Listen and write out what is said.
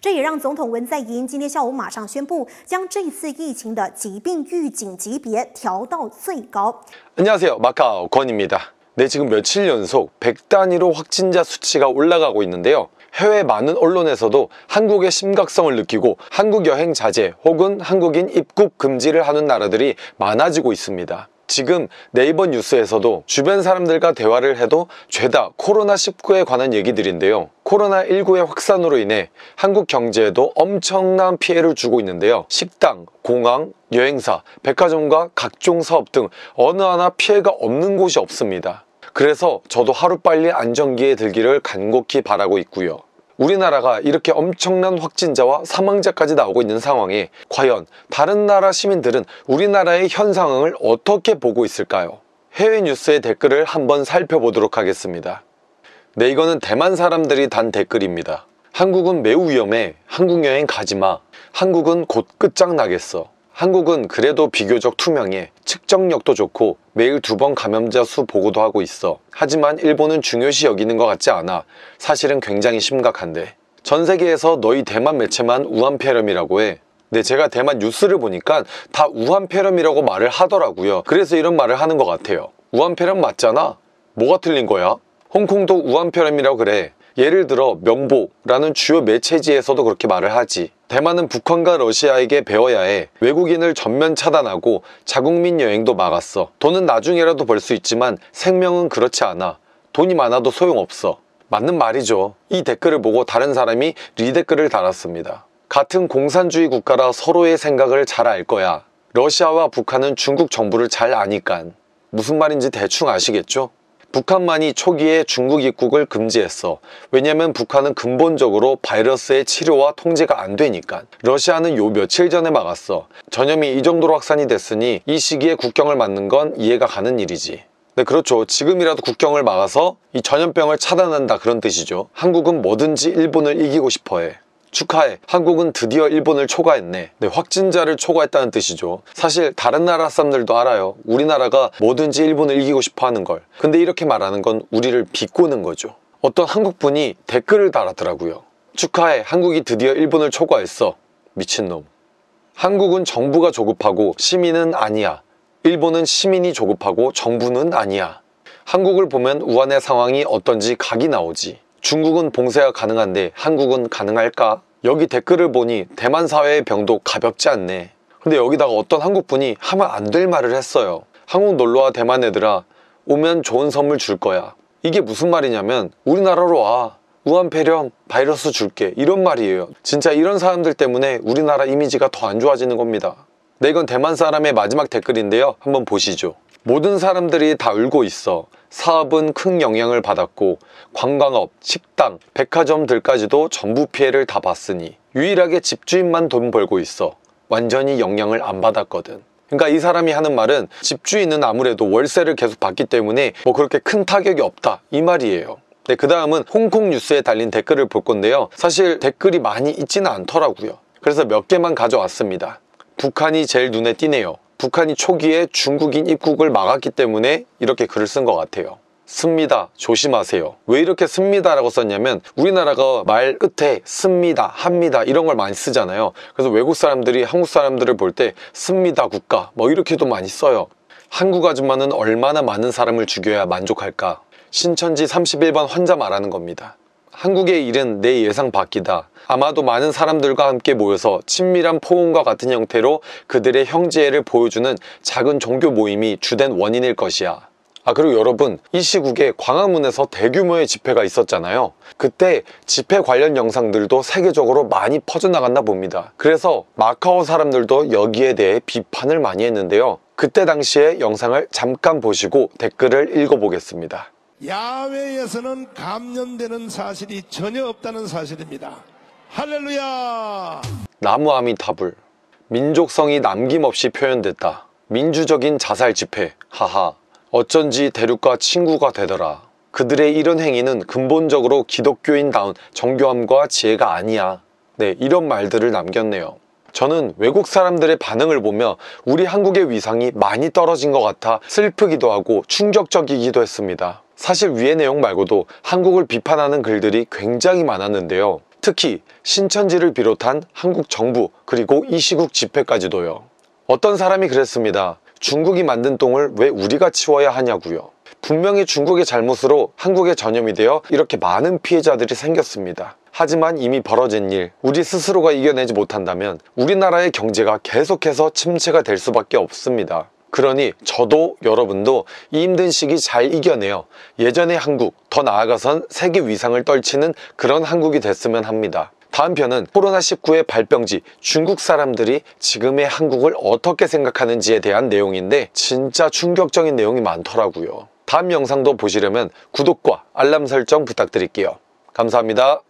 这也让总统文在寅今天下午马上宣布，将这次疫情的疾病预警级别调到最高。 안녕하세요. 마카오 권입니다. 네, 지금 며칠 연속 100단위로 확진자 수치가 올라가고 있는데요. 해외 많은 언론에서도 한국의 심각성을 느끼고 한국 여행 자제 혹은 한국인 입국 금지를 하는 나라들이 많아지고 있습니다. 지금 네이버 뉴스에서도 주변 사람들과 대화를 해도 죄다 코로나19에 관한 얘기들인데요. 코로나19의 확산으로 인해 한국 경제에도 엄청난 피해를 주고 있는데요. 식당, 공항, 여행사, 백화점과 각종 사업 등 어느 하나 피해가 없는 곳이 없습니다. 그래서 저도 하루빨리 안정기에 들기를 간곡히 바라고 있고요. 우리나라가 이렇게 엄청난 확진자와 사망자까지 나오고 있는 상황에 과연 다른 나라 시민들은 우리나라의 현 상황을 어떻게 보고 있을까요? 해외 뉴스의 댓글을 한번 살펴보도록 하겠습니다. 네, 이거는 대만 사람들이 단 댓글입니다. 한국은 매우 위험해. 한국 여행 가지 마. 한국은 곧 끝장나겠어. 한국은 그래도 비교적 투명해. 측정력도 좋고 매일 두 번 감염자 수 보고도 하고 있어. 하지만 일본은 중요시 여기는 것 같지 않아. 사실은 굉장히 심각한데. 전 세계에서 너희 대만 매체만 우한폐렴이라고 해. 네, 제가 대만 뉴스를 보니까 다 우한폐렴이라고 말을 하더라고요. 그래서 이런 말을 하는 것 같아요. 우한폐렴 맞잖아? 뭐가 틀린 거야? 홍콩도 우한폐렴이라고 그래. 예를 들어 명보라는 주요 매체지에서도 그렇게 말을 하지. 대만은 북한과 러시아에게 배워야 해. 외국인을 전면 차단하고 자국민 여행도 막았어. 돈은 나중에라도 벌 수 있지만 생명은 그렇지 않아. 돈이 많아도 소용없어. 맞는 말이죠. 이 댓글을 보고 다른 사람이 리댓글을 달았습니다. 같은 공산주의 국가라 서로의 생각을 잘 알 거야. 러시아와 북한은 중국 정부를 잘 아니깐. 무슨 말인지 대충 아시겠죠? 북한만이 초기에 중국 입국을 금지했어. 왜냐면 북한은 근본적으로 바이러스의 치료와 통제가 안 되니까. 러시아는 요 며칠 전에 막았어. 전염이 이 정도로 확산이 됐으니 이 시기에 국경을 막는 건 이해가 가는 일이지. 네, 그렇죠. 지금이라도 국경을 막아서 이 전염병을 차단한다 그런 뜻이죠. 한국은 뭐든지 일본을 이기고 싶어 해. 축하해. 한국은 드디어 일본을 초과했네. 네, 확진자를 초과했다는 뜻이죠. 사실 다른 나라 사람들도 알아요. 우리나라가 뭐든지 일본을 이기고 싶어 하는 걸. 근데 이렇게 말하는 건 우리를 비꼬는 거죠. 어떤 한국 분이 댓글을 달았더라고요. 축하해. 한국이 드디어 일본을 초과했어. 미친놈. 한국은 정부가 조급하고 시민은 아니야. 일본은 시민이 조급하고 정부는 아니야. 한국을 보면 우한의 상황이 어떤지 각이 나오지. 중국은 봉쇄가 가능한데 한국은 가능할까? 여기 댓글을 보니 대만 사회의 병도 가볍지 않네. 근데 여기다가 어떤 한국분이 하면 안 될 말을 했어요. 한국 놀러와 대만 애들아 오면 좋은 선물 줄 거야. 이게 무슨 말이냐면 우리나라로 와. 우한 폐렴 바이러스 줄게 이런 말이에요. 진짜 이런 사람들 때문에 우리나라 이미지가 더 안 좋아지는 겁니다. 네, 이건 대만 사람의 마지막 댓글인데요. 한번 보시죠. 모든 사람들이 다 울고 있어. 사업은 큰 영향을 받았고 관광업, 식당, 백화점들까지도 전부 피해를 다 봤으니 유일하게 집주인만 돈 벌고 있어. 완전히 영향을 안 받았거든. 그러니까 이 사람이 하는 말은 집주인은 아무래도 월세를 계속 받기 때문에 뭐 그렇게 큰 타격이 없다 이 말이에요. 네, 그 다음은 홍콩 뉴스에 달린 댓글을 볼 건데요. 사실 댓글이 많이 있지는 않더라고요. 그래서 몇 개만 가져왔습니다. 북한이 제일 눈에 띄네요. 북한이 초기에 중국인 입국을 막았기 때문에 이렇게 글을 쓴 것 같아요. 씁니다. 조심하세요. 왜 이렇게 씁니다 라고 썼냐면 우리나라가 말 끝에 씁니다, 합니다 이런 걸 많이 쓰잖아요. 그래서 외국 사람들이 한국 사람들을 볼 때 씁니다 국가 뭐 이렇게도 많이 써요. 한국 아줌마는 얼마나 많은 사람을 죽여야 만족할까? 신천지 31번 환자 말하는 겁니다. 한국의 일은 내 예상 밖이다. 아마도 많은 사람들과 함께 모여서 친밀한 포옹과 같은 형태로 그들의 형제를 보여주는 작은 종교 모임이 주된 원인일 것이야. 아 그리고 여러분 이 시국에 광화문에서 대규모의 집회가 있었잖아요. 그때 집회 관련 영상들도 세계적으로 많이 퍼져나갔나 봅니다. 그래서 마카오 사람들도 여기에 대해 비판을 많이 했는데요. 그때 당시의 영상을 잠깐 보시고 댓글을 읽어보겠습니다. 야외에서는 감염되는 사실이 전혀 없다는 사실입니다. 할렐루야! 나무 아미 타불 민족성이 남김없이 표현됐다. 민주적인 자살 집회 하하 어쩐지 대륙과 친구가 되더라. 그들의 이런 행위는 근본적으로 기독교인다운 정교함과 지혜가 아니야. 네, 이런 말들을 남겼네요. 저는 외국 사람들의 반응을 보며 우리 한국의 위상이 많이 떨어진 것 같아 슬프기도 하고 충격적이기도 했습니다. 사실 위의 내용 말고도 한국을 비판하는 글들이 굉장히 많았는데요. 특히 신천지를 비롯한 한국 정부 그리고 이 시국 집회까지도요. 어떤 사람이 그랬습니다. 중국이 만든 똥을 왜 우리가 치워야 하냐고요. 분명히 중국의 잘못으로 한국에 전염이 되어 이렇게 많은 피해자들이 생겼습니다. 하지만 이미 벌어진 일, 우리 스스로가 이겨내지 못한다면 우리나라의 경제가 계속해서 침체가 될 수밖에 없습니다. 그러니 저도 여러분도 이 힘든 시기 잘 이겨내어 예전의 한국, 더 나아가선 세계 위상을 떨치는 그런 한국이 됐으면 합니다. 다음 편은 코로나19의 발병지 중국 사람들이 지금의 한국을 어떻게 생각하는지에 대한 내용인데 진짜 충격적인 내용이 많더라고요. 다음 영상도 보시려면 구독과 알람 설정 부탁드릴게요. 감사합니다.